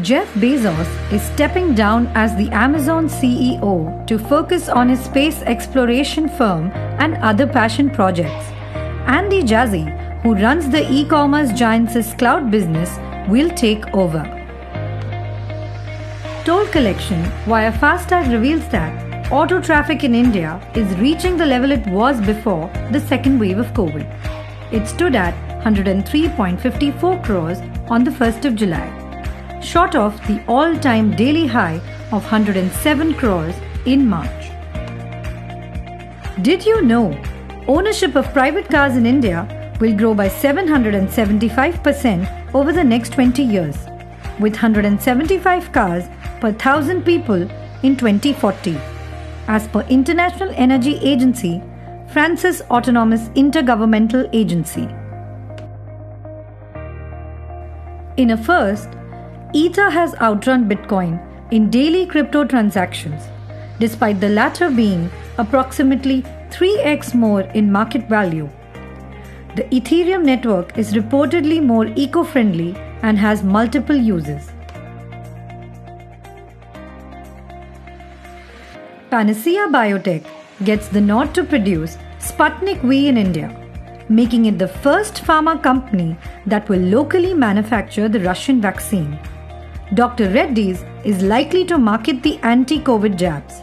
Jeff Bezos is stepping down as the Amazon CEO to focus on his space exploration firm and other passion projects. Andy Jassy, who runs the e commerce giant's cloud business, will take over. Toll collection via FASTag reveals that auto traffic in India is reaching the level it was before the second wave of COVID. It stood at 103.54 crores on the 1st of July short of the all time daily high of 107 crores in March. Did you know ownership of private cars in India will grow by 775% over the next 20 years, with 175 cars per thousand people in 2040, as per International Energy Agency, France's autonomous intergovernmental agency. In a first, Ether has outrun Bitcoin in daily crypto transactions, despite the latter being approximately 3x more in market value. The Ethereum network is reportedly more eco friendly and has multiple uses. Panacea Biotech gets the nod to produce Sputnik V in India, making it the first pharma company that will locally manufacture the Russian vaccine. Dr. Reddy's is likely to market the anti COVID jabs.